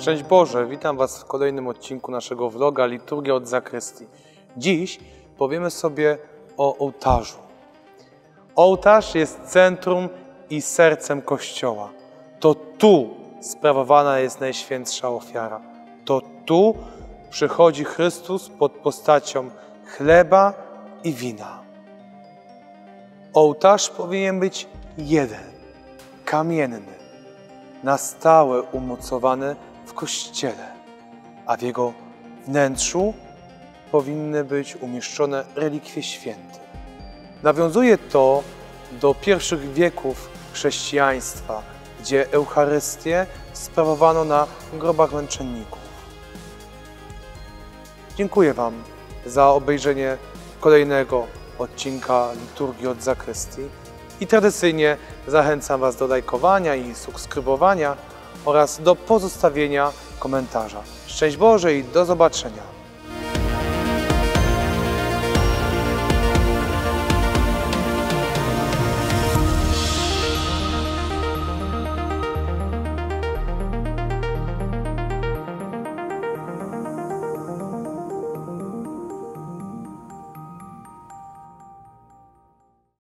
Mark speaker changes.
Speaker 1: Szczęść Boże, witam Was w kolejnym odcinku naszego vloga Liturgia od Zakrystii. Dziś powiemy sobie o ołtarzu. Ołtarz jest centrum i sercem Kościoła. To tu sprawowana jest Najświętsza ofiara. To tu przychodzi Chrystus pod postacią chleba i wina. Ołtarz powinien być jeden, kamienny, na stałe umocowany w kościele, a w jego wnętrzu powinny być umieszczone relikwie święte. Nawiązuje to do pierwszych wieków chrześcijaństwa, gdzie Eucharystię sprawowano na grobach męczenników. Dziękuję Wam za obejrzenie kolejnego odcinka Liturgii od Zakrystii i tradycyjnie zachęcam Was do lajkowania i subskrybowania oraz do pozostawienia komentarza. Szczęść Boże i do zobaczenia!